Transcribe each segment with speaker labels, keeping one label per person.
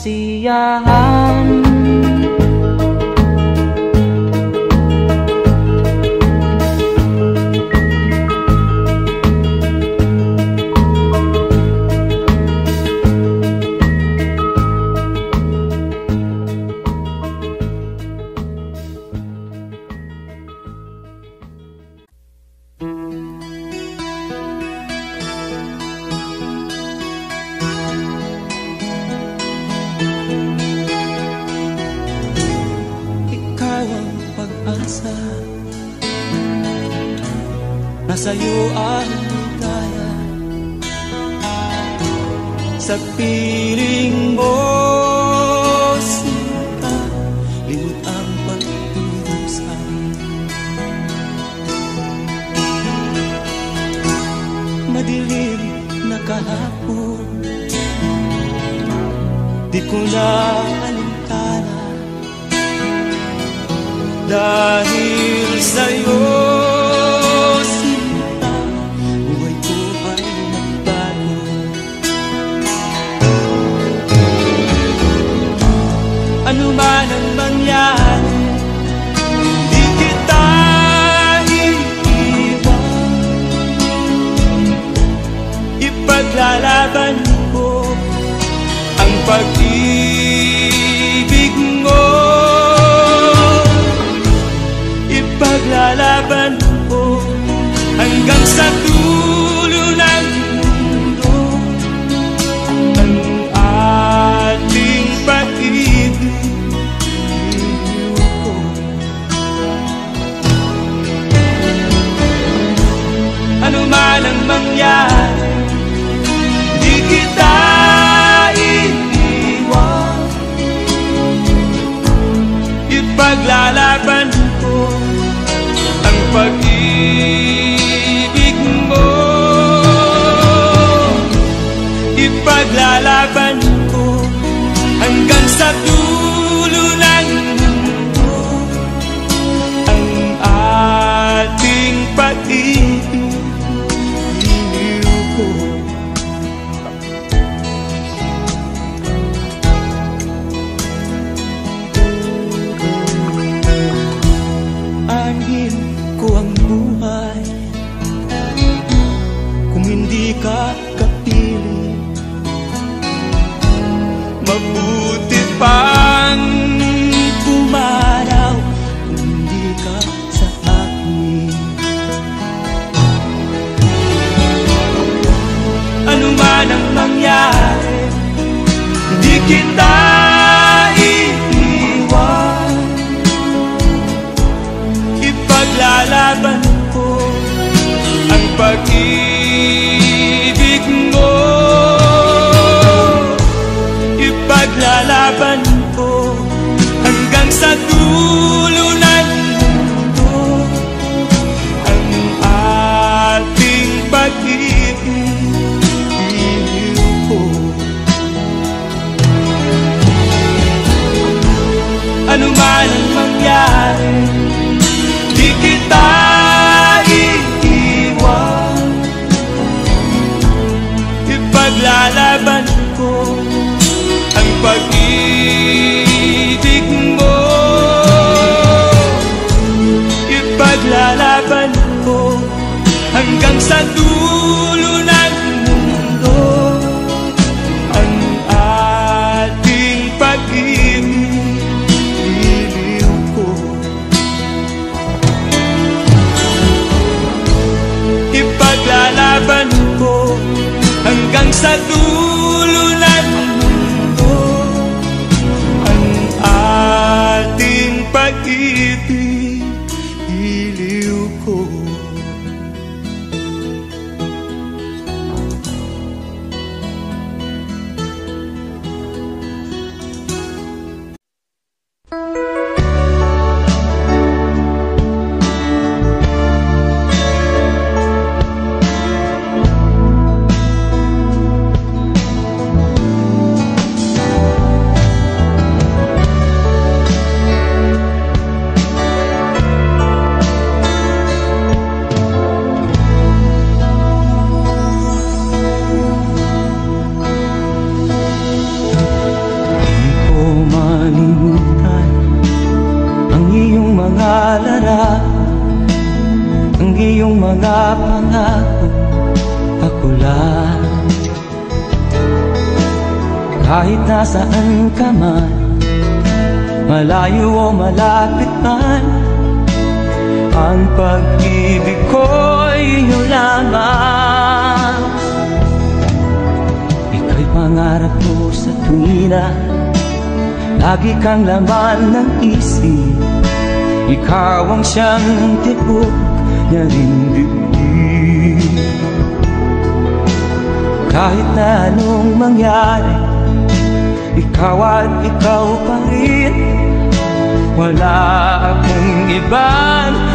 Speaker 1: kasiyahan ang
Speaker 2: laman ng isip. Ikaw ang siyang tibok na rindigdig Kahit na anong mangyari Ikaw at ikaw pa rin. Wala akong ibang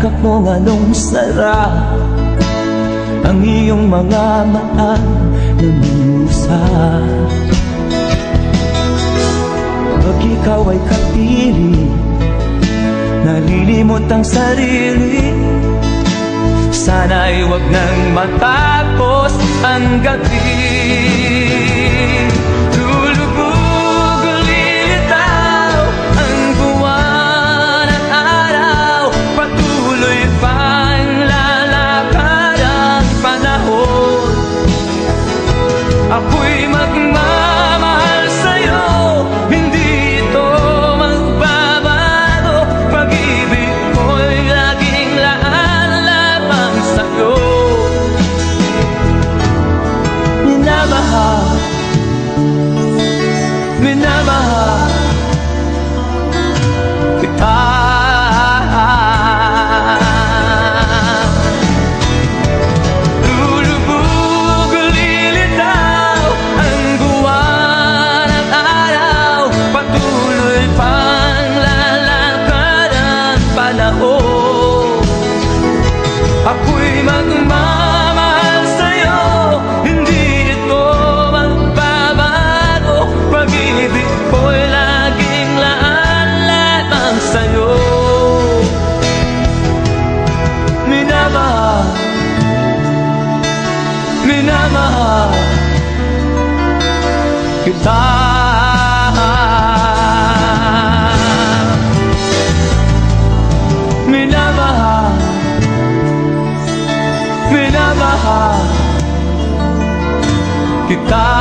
Speaker 2: yakap mo anong sarap Ang iyong mga mata lumiusa Pag ikaw ay kapili Nalilimot ang sarili. Sana'y wag nang matapos ang gabi. coitado.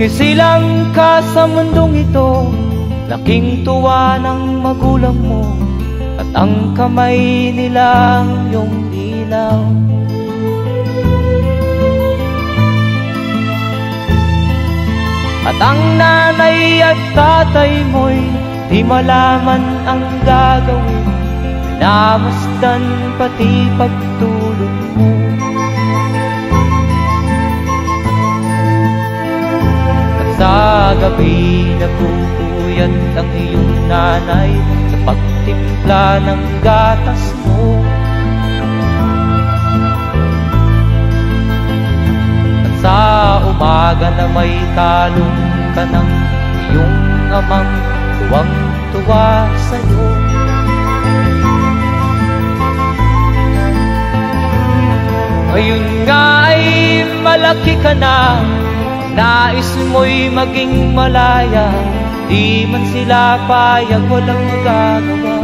Speaker 1: Nung isilang ka sa mundong ito Laking tuwa ng magulang mo At ang kamay nila yung ilaw At ang nanay at tatay mo'y Di malaman ang gagawin. Minamasdan pati pagtulog gabi nagpupuyat ang iyong nanay Sa pagtimpla ng gatas mo. At sa umaga na may talong ka ng iyong amang Tuwang-tuwa sa'yo. Ngayon nga ay malaki ka na Nais mo'y maging malaya Di man sila payag walang magagawa.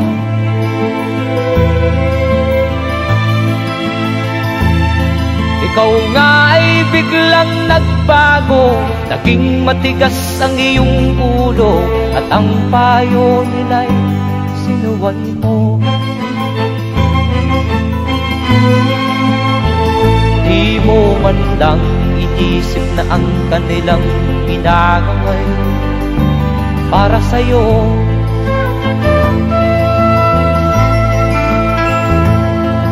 Speaker 1: Ikaw nga ay biglang nagbago Naging matigas ang iyong ulo At ang payo nila'y sinuway mo. Di mo man lang inisip na ang kanilang ginagaway Para sa'yo.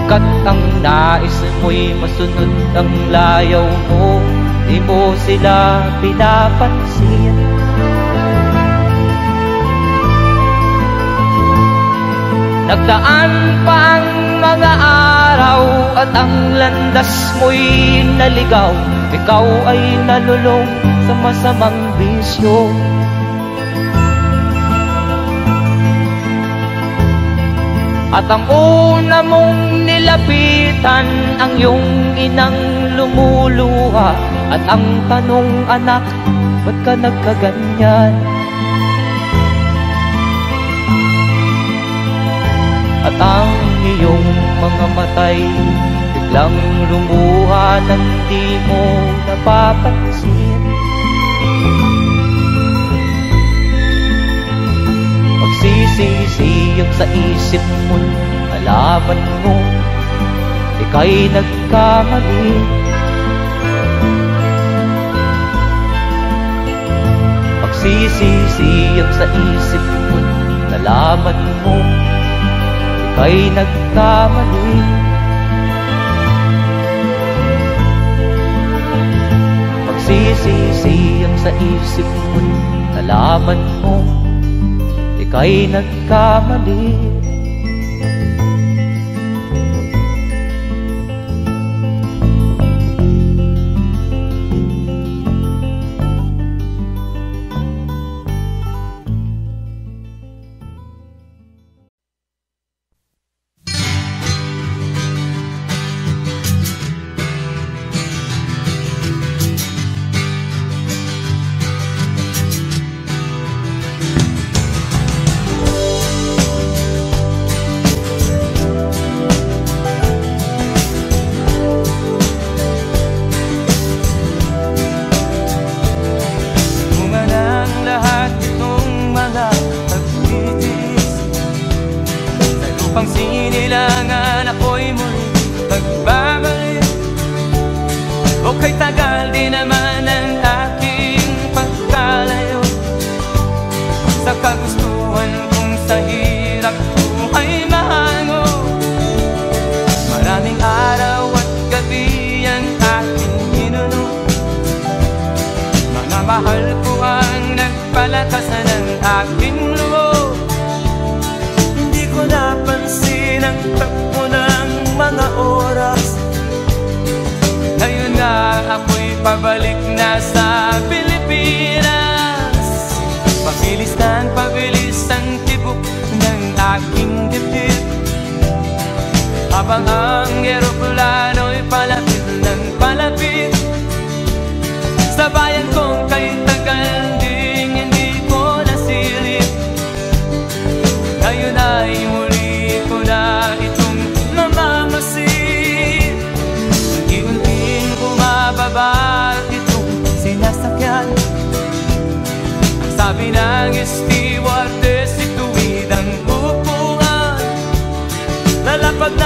Speaker 1: Kat ang nais mo'y masunod ang layaw mo Di mo sila pinapansin. Nagdaan pa ang mga araw At ang landas mo'y naligaw Ikaw ay nalulong sa masamang bisyo At ang una mong nilapitan Ang iyong inang lumuluha At ang tanong anak Ba't ka nagkaganyan? At ang iyong mga matay. Biglang lumuha nang di mo napapansin. Magsisisiyag sa isip mo Nalaman mo Ika'y nagkamali. Magsisisiyag sa isip mo Nalaman mo Ika'y nagkamali. Magsisisiyag sa isip mo Nalaman mo Ika'y nagkamali
Speaker 2: ako'y pabalik na sa Pilipinas. Pabilis na ang pabilis ang tibok ng aking dibdib. Habang ang eroplano'y palapit ng palapit Sa bayan kong kaitan ng stewardess Ituwid ang upuan. Lalapag na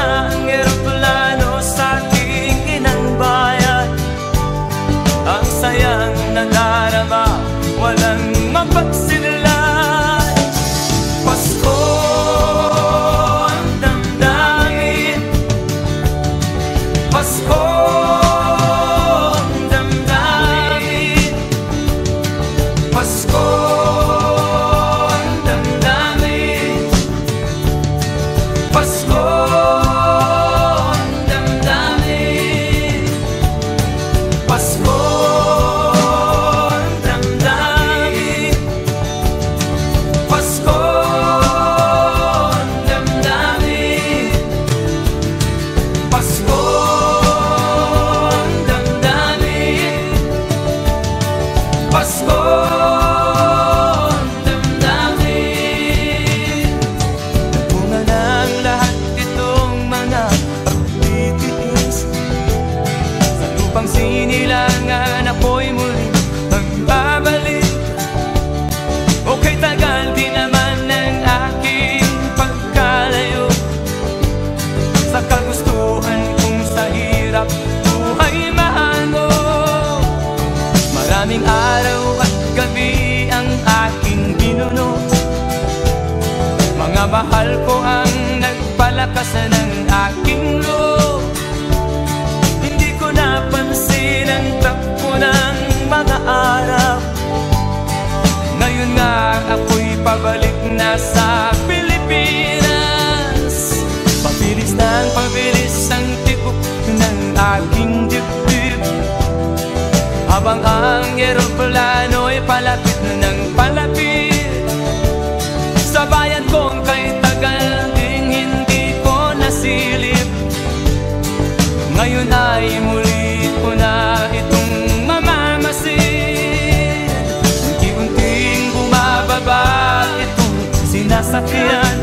Speaker 2: sasakyan.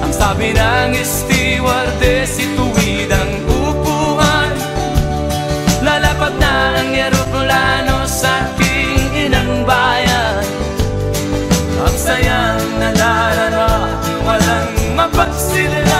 Speaker 2: Ang sabi ng stewardess, ituwid ang upuan. Lalapag na ang eroplano sa aking inang bayan. Ang sayang nalarara, walang mapagsilan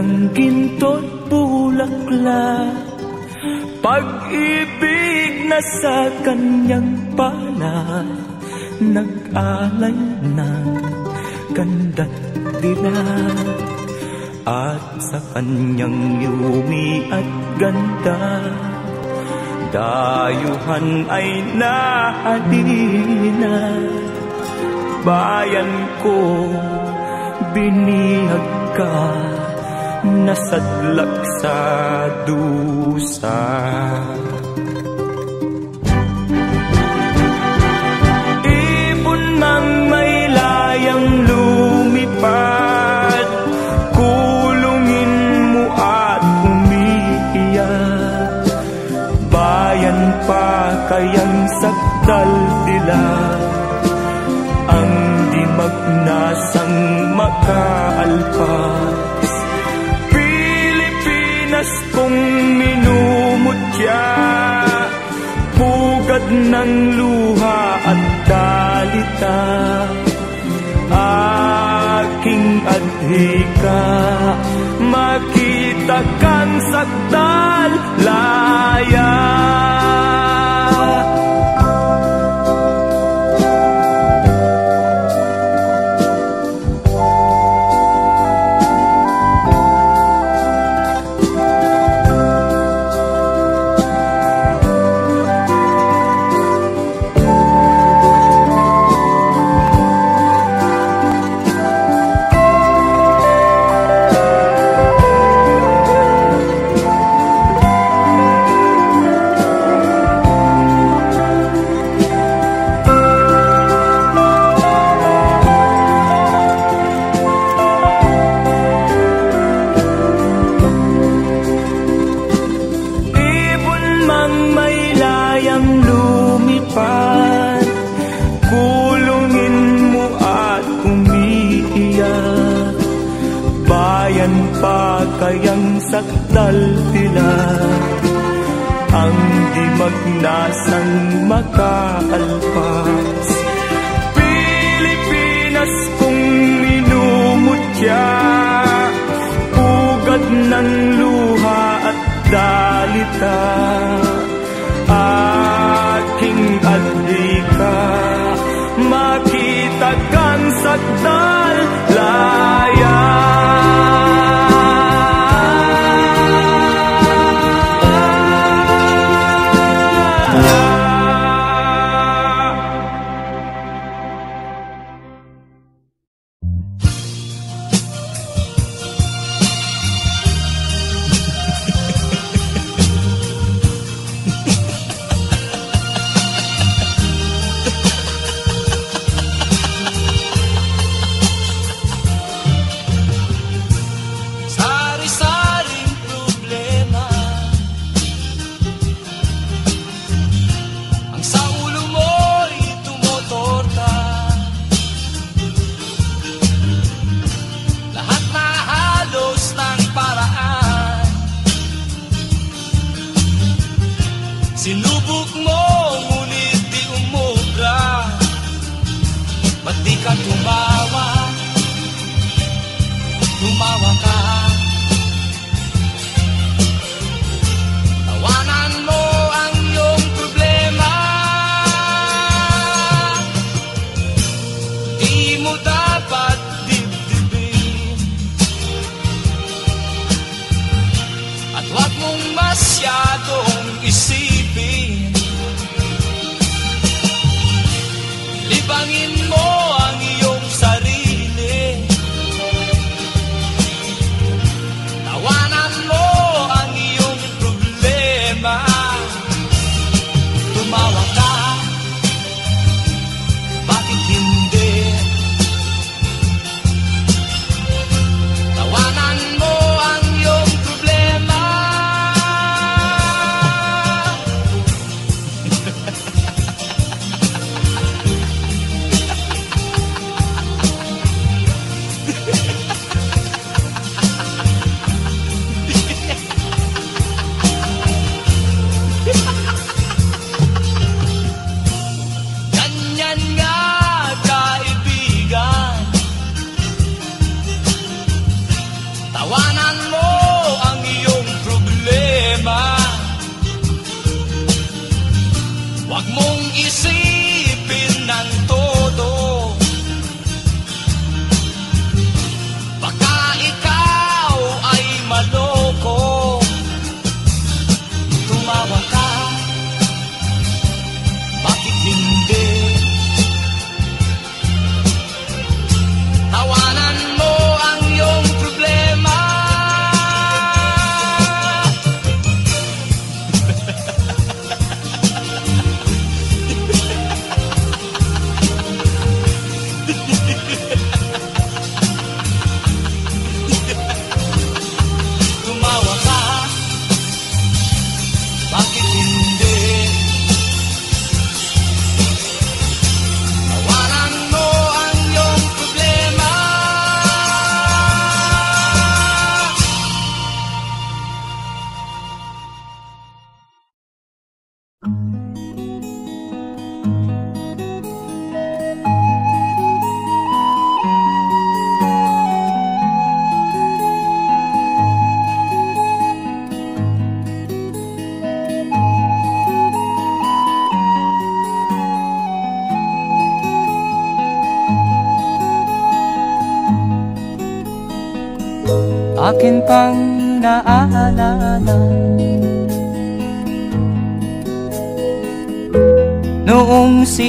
Speaker 2: ng
Speaker 1: ginto't bulaklak. Pag-ibig na sa kanyang pala Nag-alay ng kandat dilag At sa kanyang yumi at ganda Dayuhan ay naadina Bayan ko binihag ka nasadlak sa dusa. Ibon mang may layang lumipad Kulungin mo at umiiyak. Bayan pa kayang sagdal nila Ang di magnasang
Speaker 2: makaalpa ng luha at dalita Aking adhika Makita kang sagdal layan nasang makaalpas.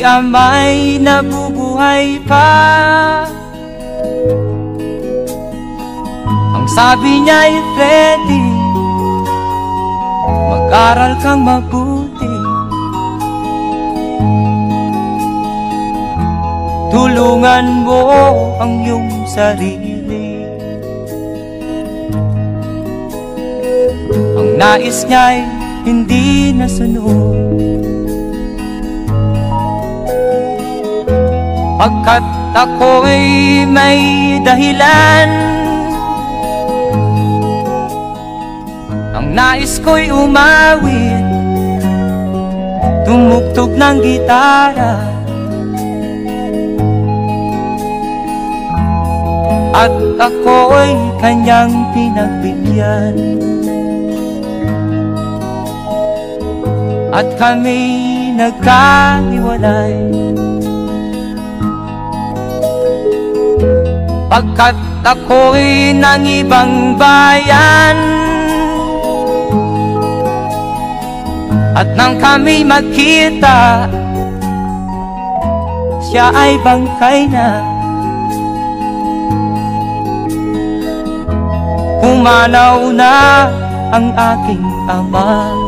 Speaker 1: Si Amay nabubuhay pa. Ang sabi niya ay Freddy Mag-aral kang mabuti. Tulungan mo ang iyong sarili. Ang nais niya'y hindi nasunod Pagkat ako'y may dahilan Ang nais ko'y umawit Tumugtog ng gitara. At ako'y kanyang pinagbigyan. At kami nagkahiwalay Pagkat ako'y ng ibang bayan. At nang kami magkita Siya ay bangkay na. Pumanaw na ang aking ama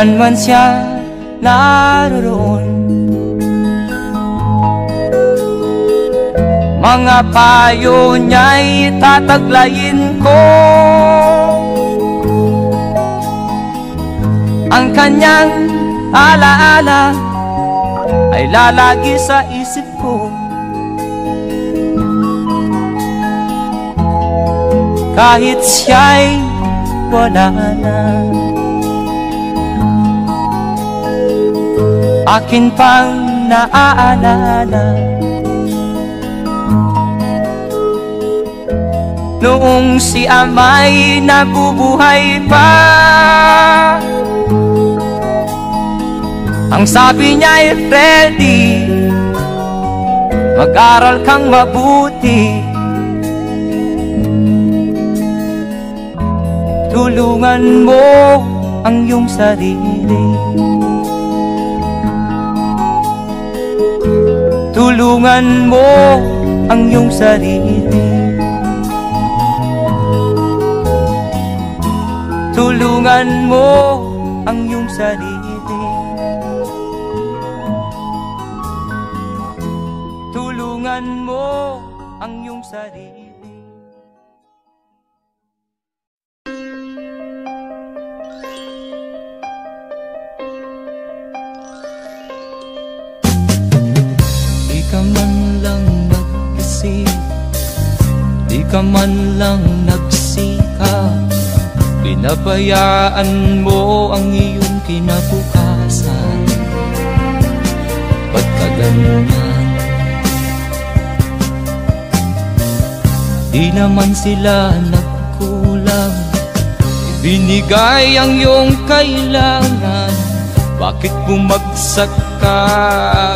Speaker 1: Saan man siya naroon. Mga payo niya'y tataglayin ko. Ang kanyang alaala ay lalagi sa isip ko. Kahit siya'y wala na akin pang naaalala. Noong si Amay nabubuhay pa Ang sabi niya ay Freddy Mag-aral kang mabuti. Tulungan mo ang iyong sarili Tulungan mo ang iyong sarili. Tulungan mo Pinabayaan mo ang iyong kinabukasan Ba't ka? Di naman sila nagkulang Ibinigay ang iyong kailangan Bakit bumagsak ka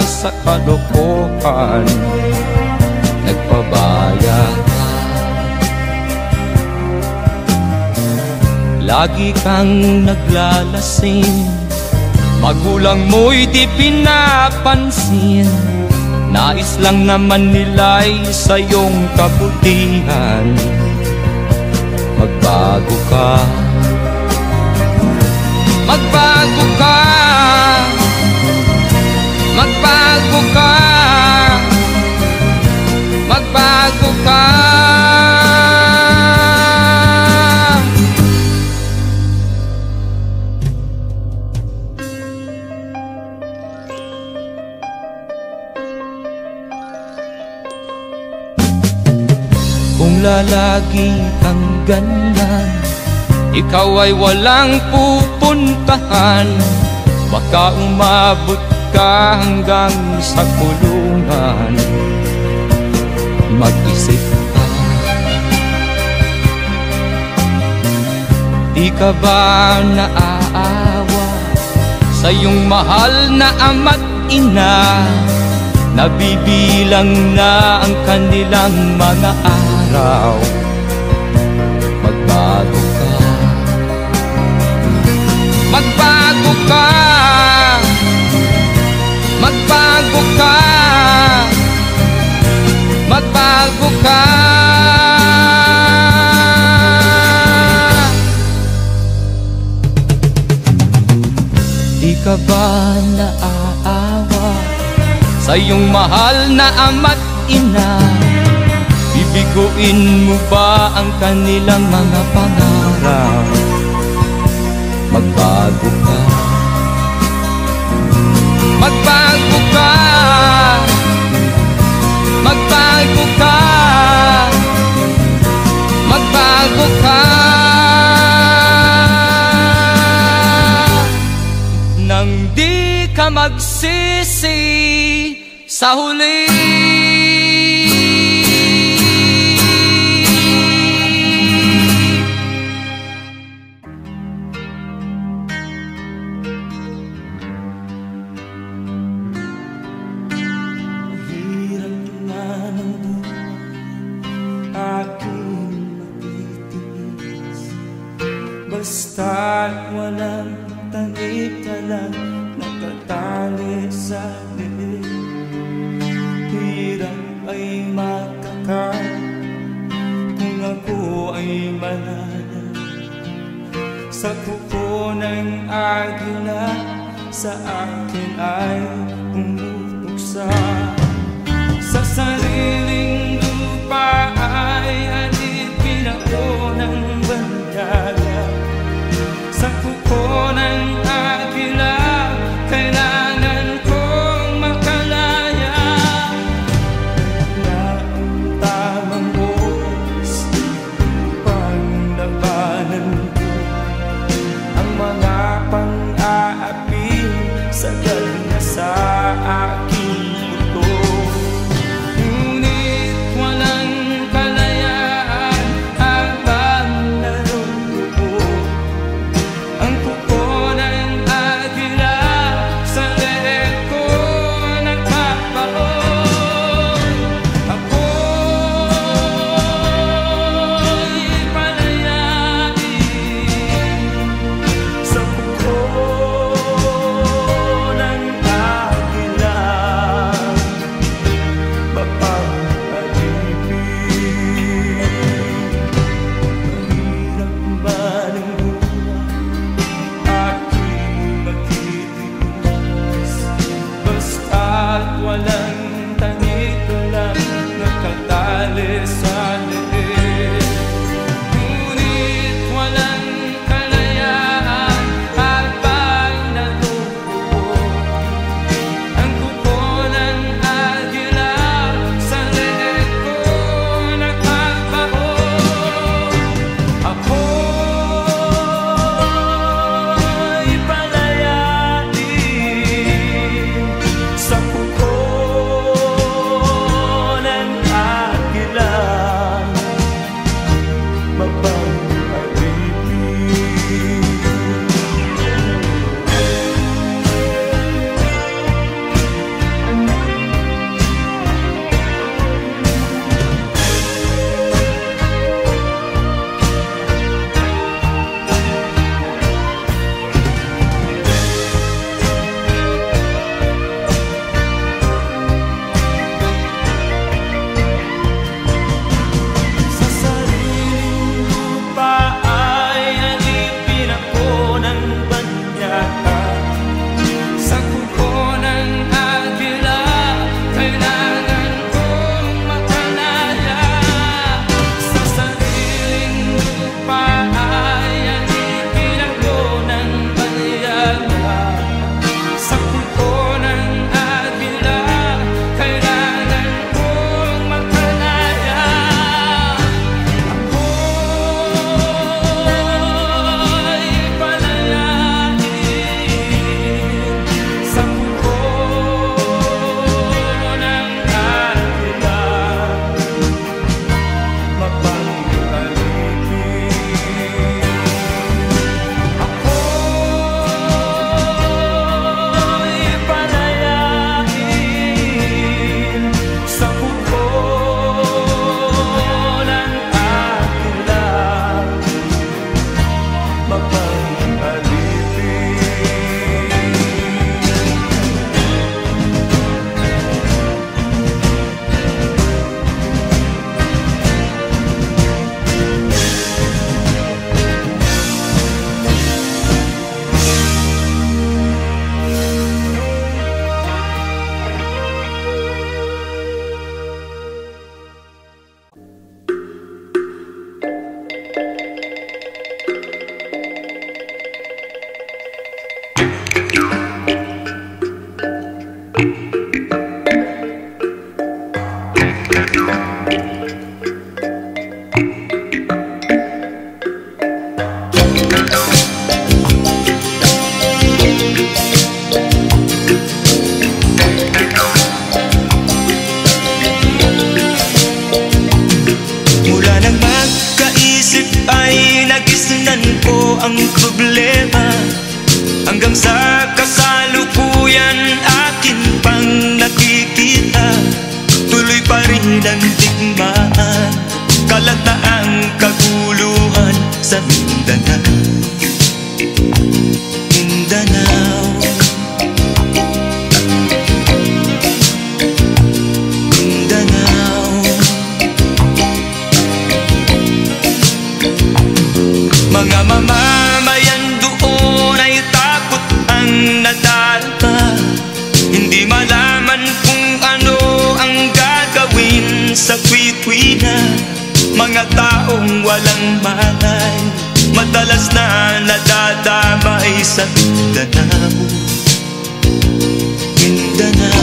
Speaker 1: sa kalokohan? Nagpabaya Lagi kang naglalasing. Magulang mo'y di pinapansin. Nais lang naman nila'y sa iyong kabutihan. Magbago ka. Magbago ka. Magbago ka. Magbago ka lalagi kang ganyan Ikaw ay walang pupuntahan. Baka umabot ka hanggang sa kulungan. Mag-isip ka. Di ka ba naaawa Sa iyong mahal na ama't ina? Nabibilang na ang kanilang mga araw Magbago ka. Magbago ka. Magbago ka. Magbago ka. Ka ba naaawa Sa iyong mahal na ama't ina Bibiguin mo ba ang kanilang mga pangarap? Magbago ka. Magbago ka. Magbago ka. Magbago ka. Nang di ka magsisi sa huli
Speaker 2: Basta't walang tanik ka lang nakatali sa liit Hirap ay makakain kung ako ay malala. Sa kuko ng agila sa akin ay umutuksa Sa sariling bituin na Mga taong walang malay Madalas na nadadamay sa Mindanao. Mindanao.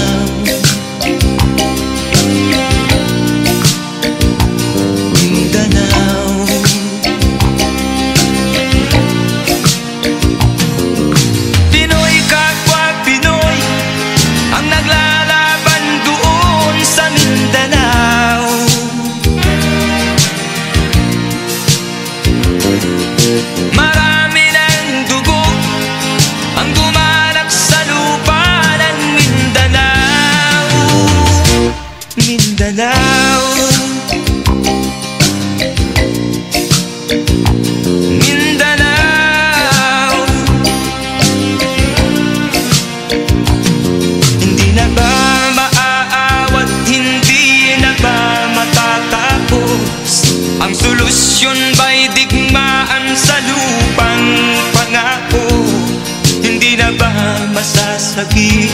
Speaker 2: malaki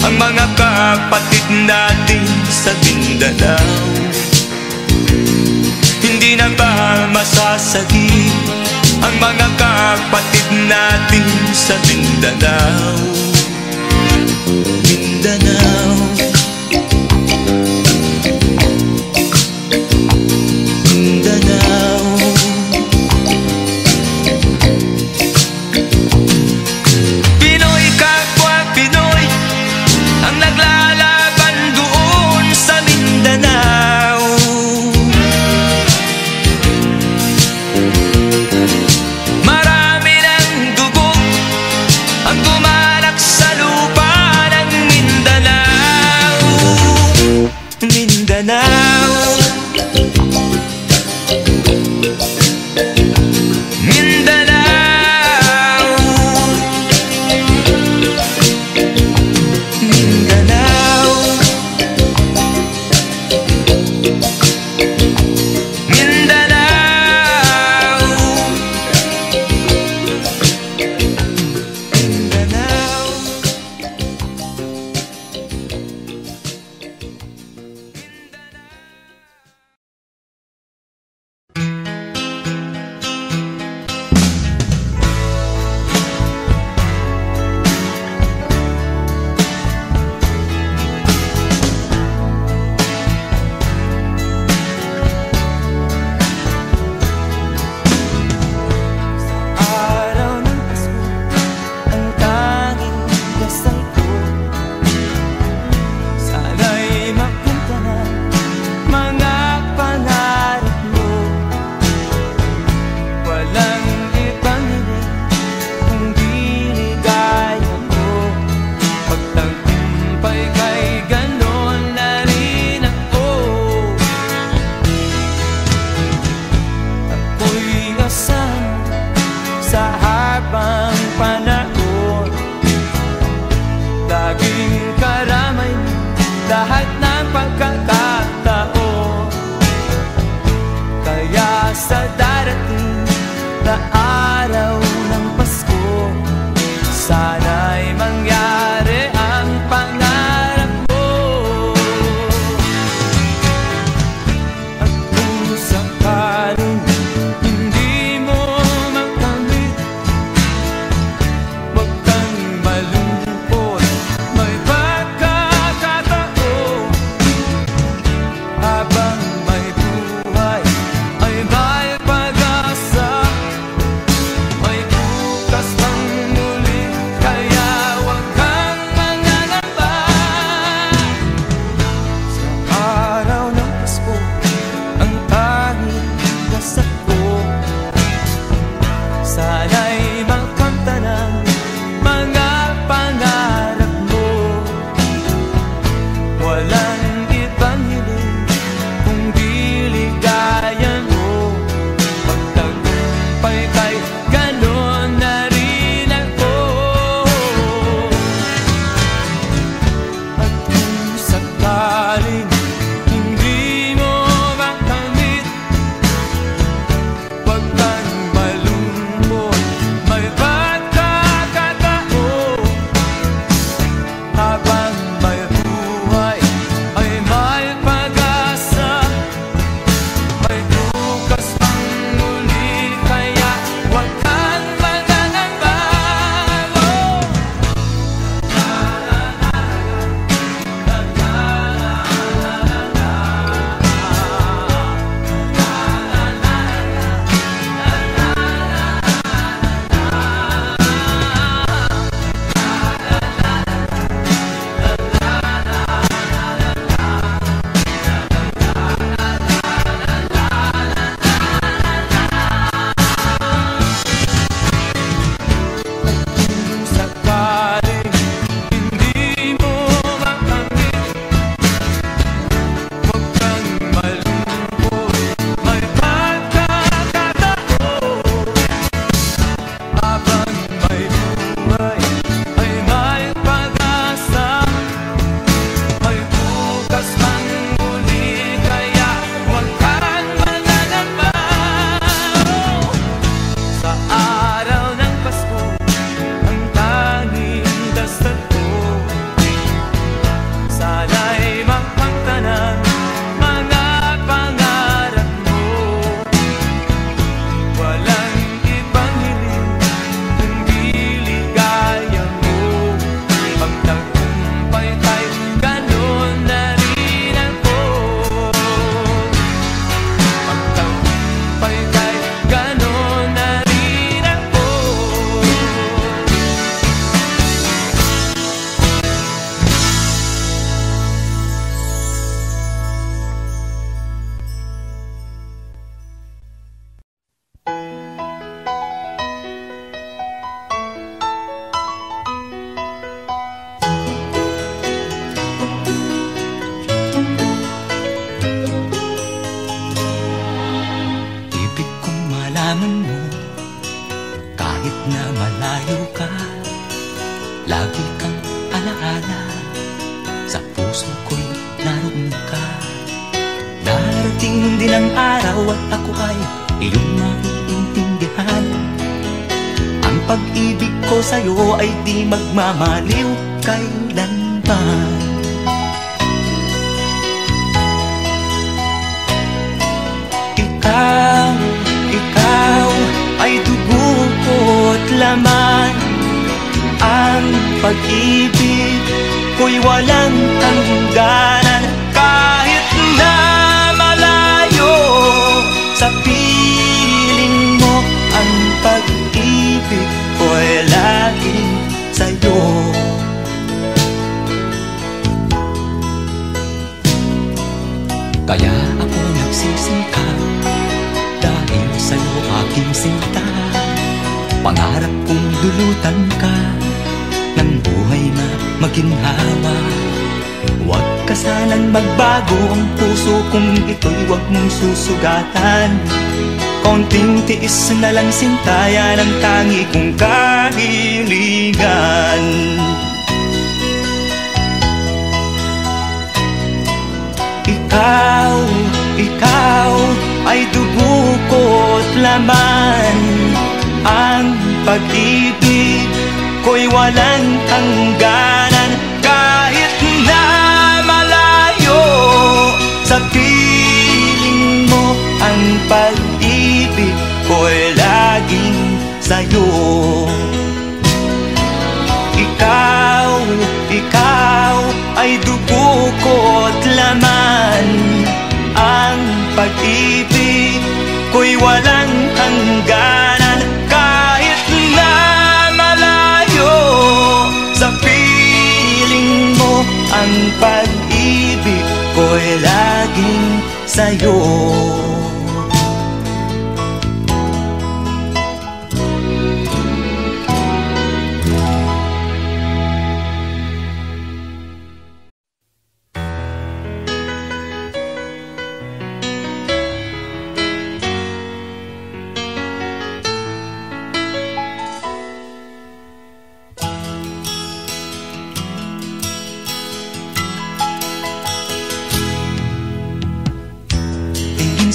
Speaker 2: ang mga kapatid natin sa Mindanao. Hindi na ba masasagi ang mga kapatid natin sa Mindanao?
Speaker 3: Mong susugatan Konting tiis na lang sintayan ang tangi kong kahilingan Ikaw, ikaw ay dugo ko't laman. Ang pag-ibig ko'y walang hangganan. Kahit na malayo sa piling ang pag ko'y laging sa'yo. Ikaw, ikaw ay dugo ko't laman. Ang pag-ibig ko'y walang hangganan. Kahit na malayo sa piling mo Ang pag-ibig ko'y laging sa'yo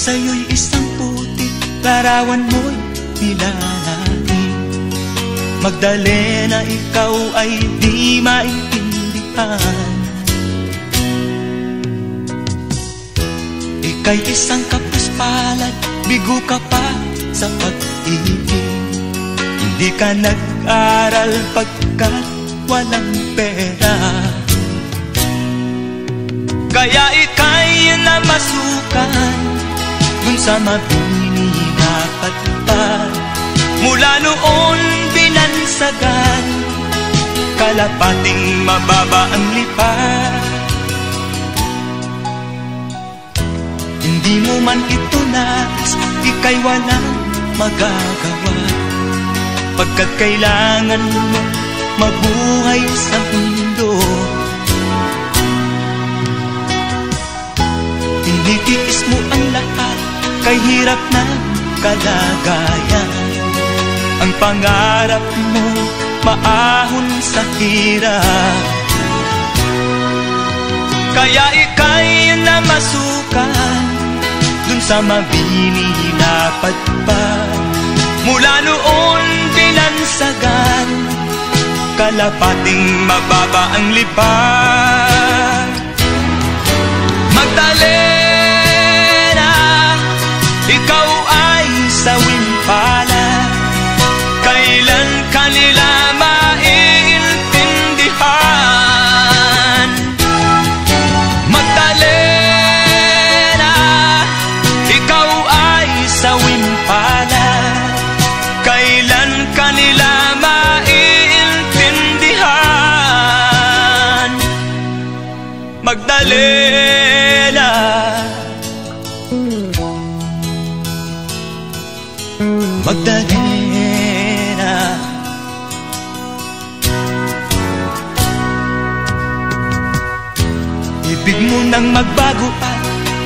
Speaker 3: sa'yo'y isang puti Larawan mo'y nilalangin Magdalena, ikaw ay di maintindihan. Ika'y isang kapuspalad Bigo ka pa sa pag-ibig. Hindi ka nag-aral pagkat walang pera. Kaya ika'y namasukan Dun sa mabini dapat pa. Mula noon binansagan. Kalapating mababa ang lipat Hindi mo man ito nais Ika'y walang magagawa. Pagkat kailangan mo mabuhay sa mundo. Tinitiis mo ang lahat kay hirap na kalagayan. Ang pangarap mo maahon sa hirap Kaya ika'y namasukan Dun sa mabini dapat pa Mula noon binansagan Kalapating mababa ang lipat Magdalena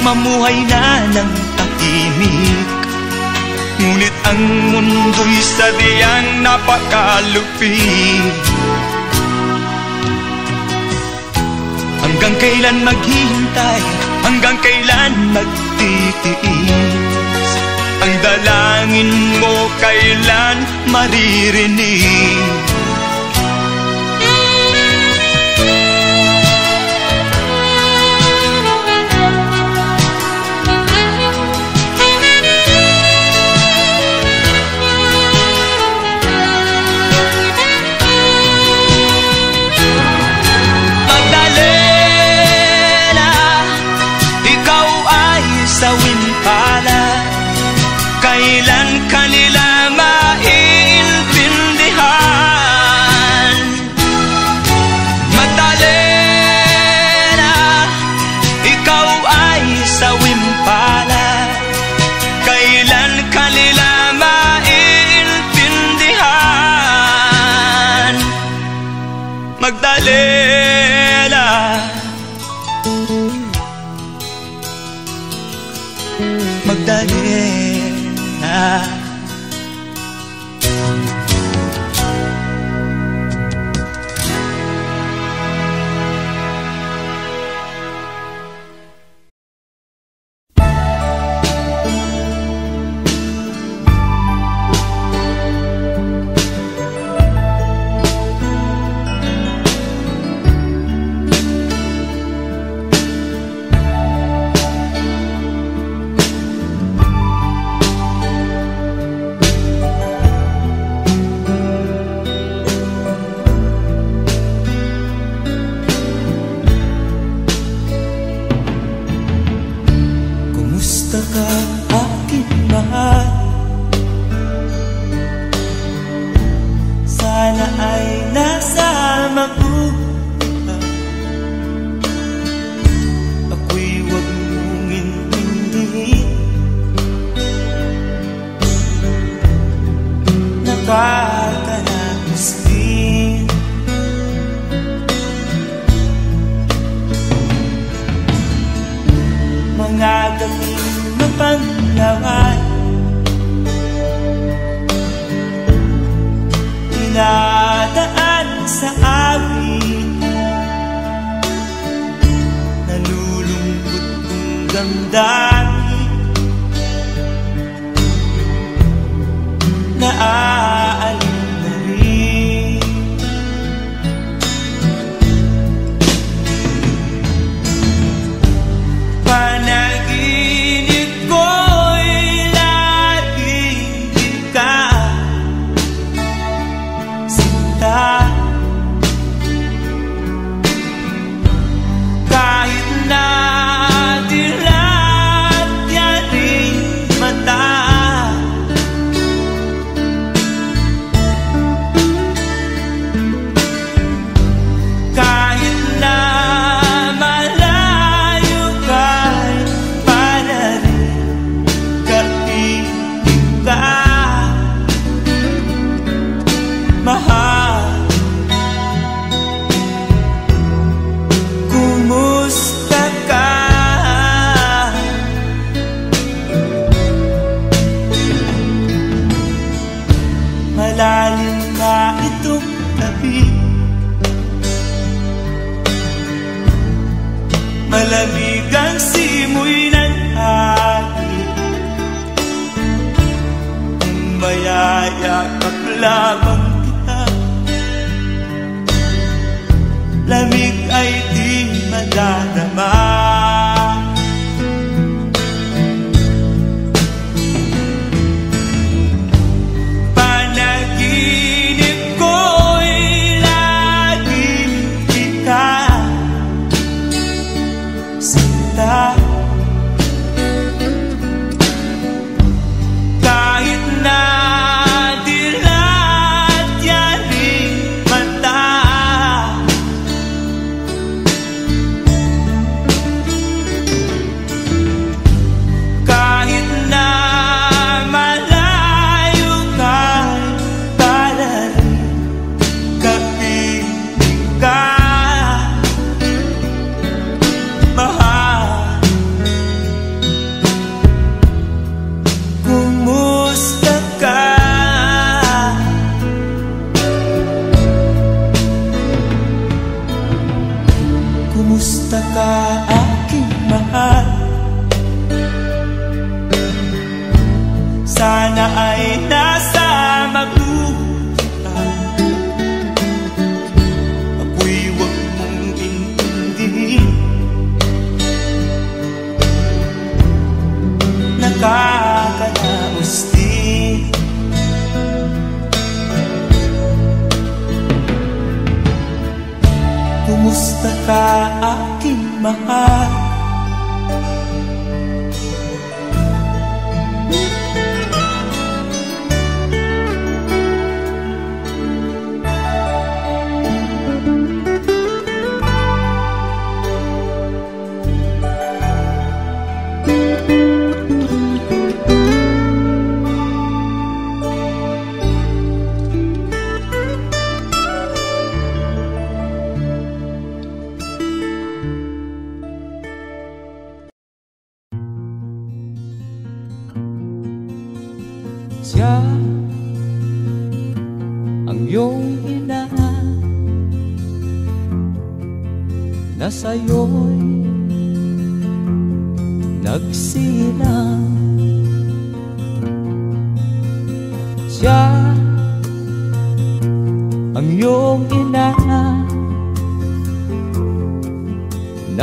Speaker 3: mamuhay na ng tahimik. Ngunit ang mundo'y sadyang napakalupit. Hanggang kailan maghihintay Hanggang kailan magtitiis. Ang dalangin mo kailan maririnig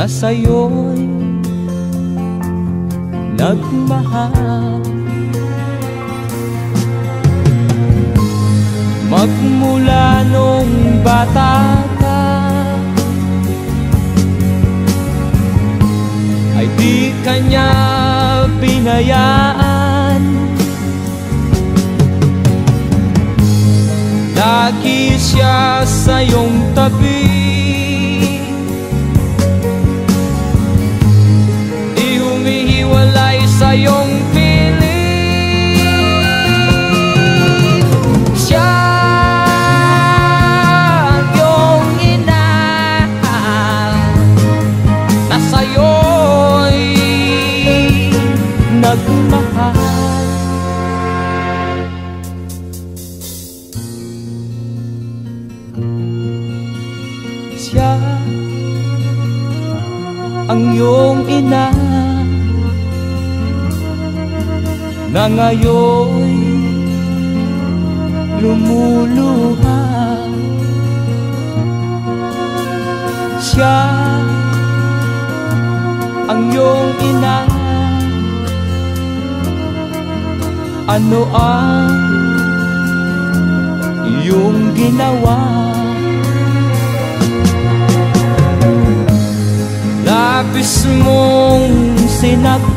Speaker 3: na
Speaker 1: ngayon lumuluha. Siya ang iyong ina. Ano ang iyong ginawa? Labis mong sinaktan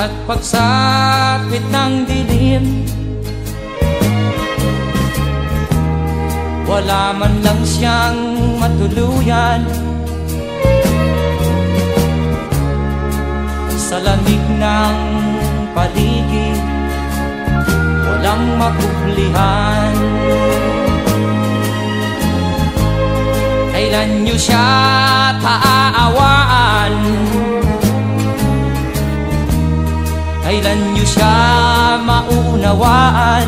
Speaker 1: at pagsapit ng dilim. Wala man lang siyang matuluyan. Sa lamig ng paligid Walang mapublihan Kailan niyo siya taaawaan Kailan nyo siya maunawaan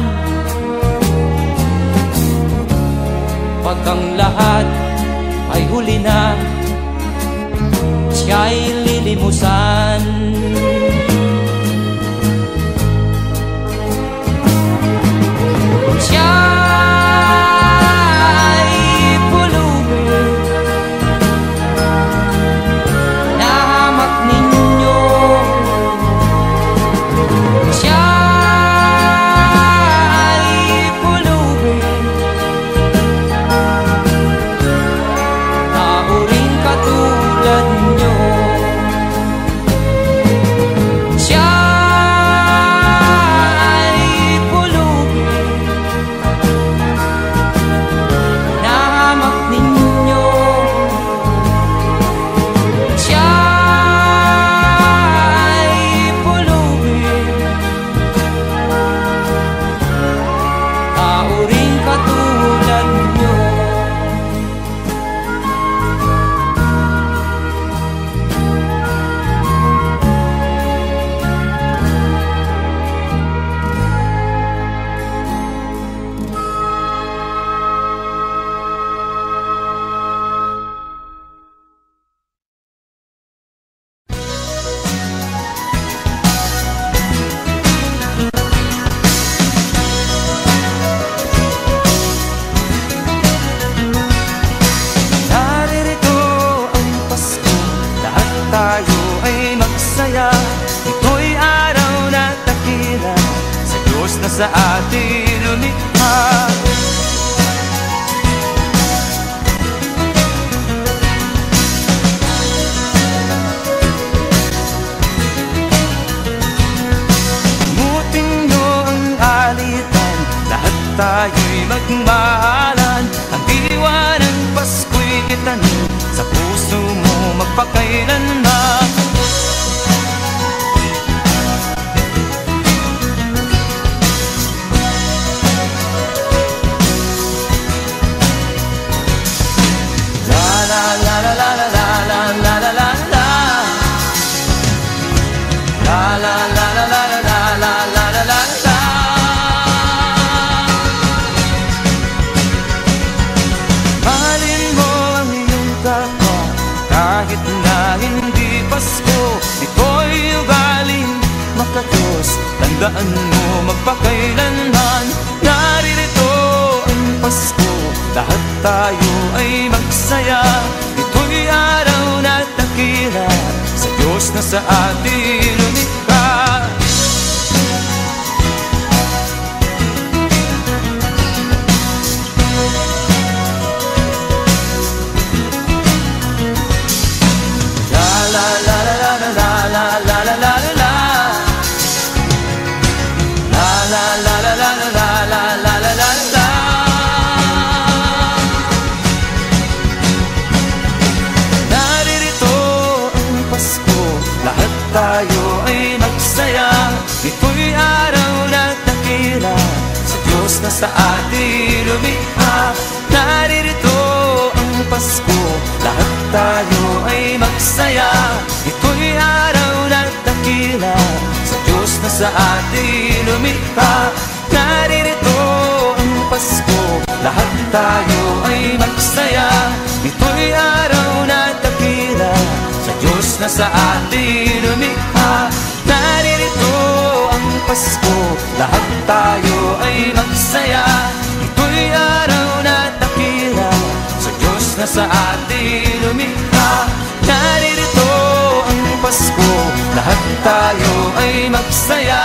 Speaker 1: Pag ang lahat ay huli na Siya'y lilimusan.
Speaker 2: لأن sa atin lumikha Naririto ang Pasko. Lahat tayo ay magsaya. Ito'y araw na dakila. Sa Diyos na sa atin lumikha Naririto ang Pasko. Lahat tayo ay magsaya. Ito'y araw na dakila. Sa Diyos na sa atin Pasko Lahat tayo ay magsaya. Ito'y araw na dakila Sa Diyos na sa atin lumikha. Naririto ang Pasko Lahat tayo ay magsaya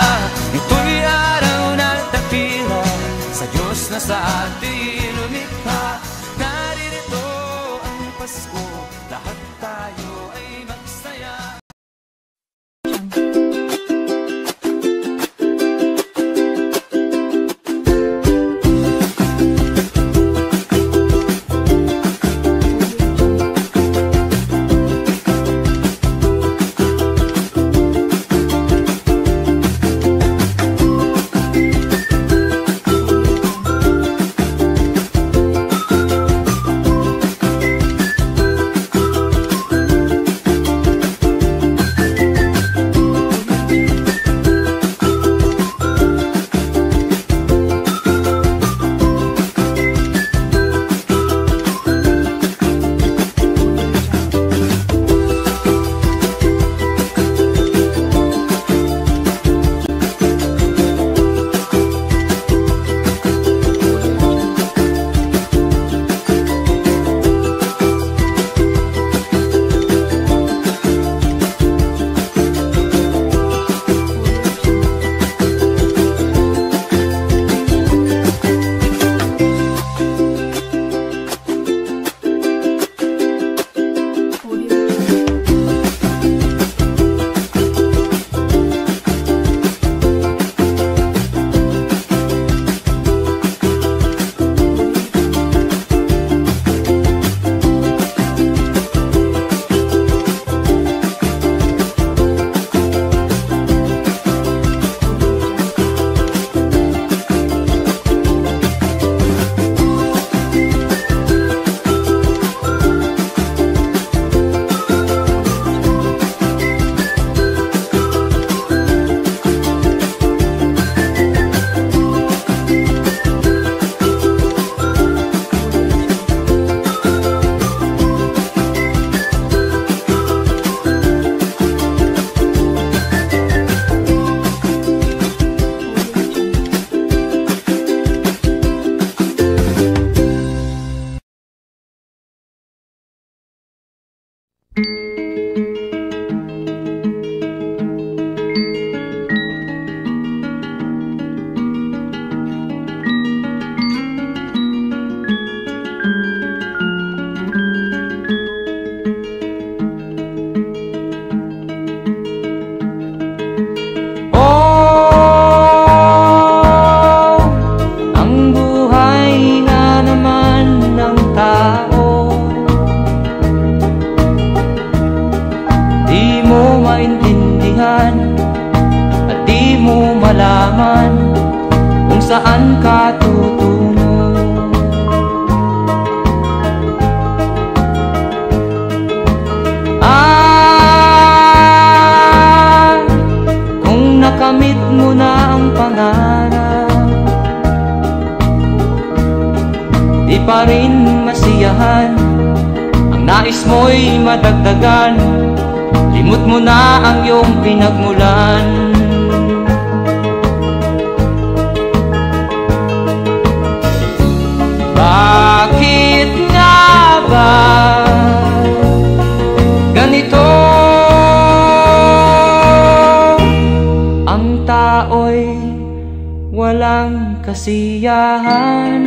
Speaker 1: kasiyahan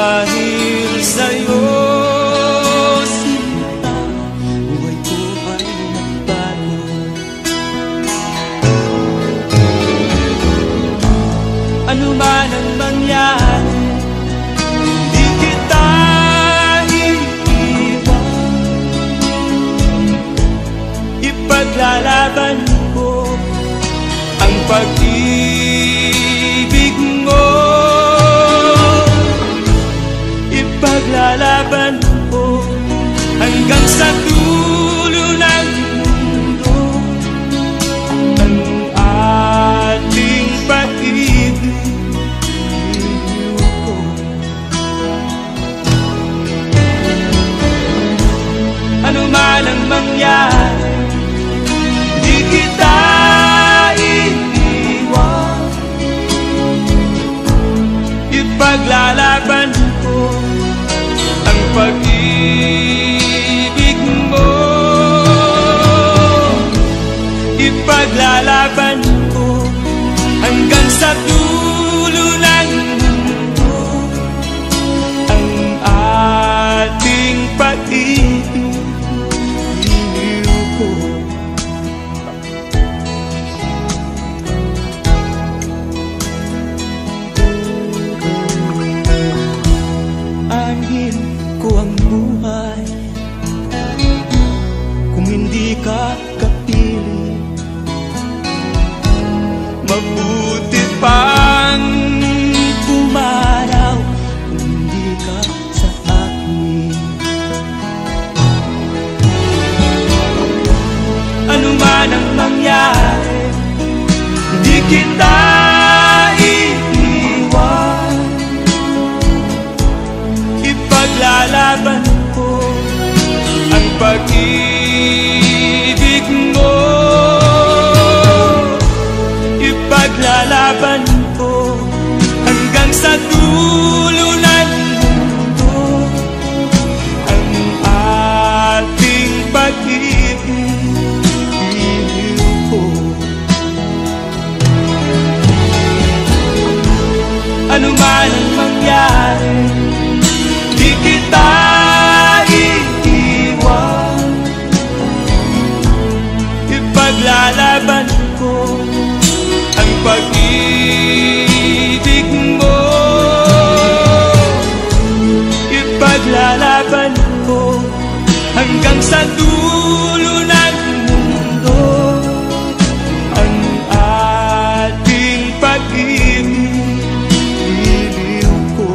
Speaker 3: coragem. Ipaglalaban ko hanggang sa dulo ng mundo. Ang ating pag-ibig Iliw ko.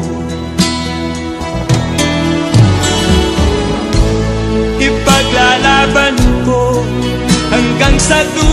Speaker 3: Ipaglalaban ko hanggang sa dulo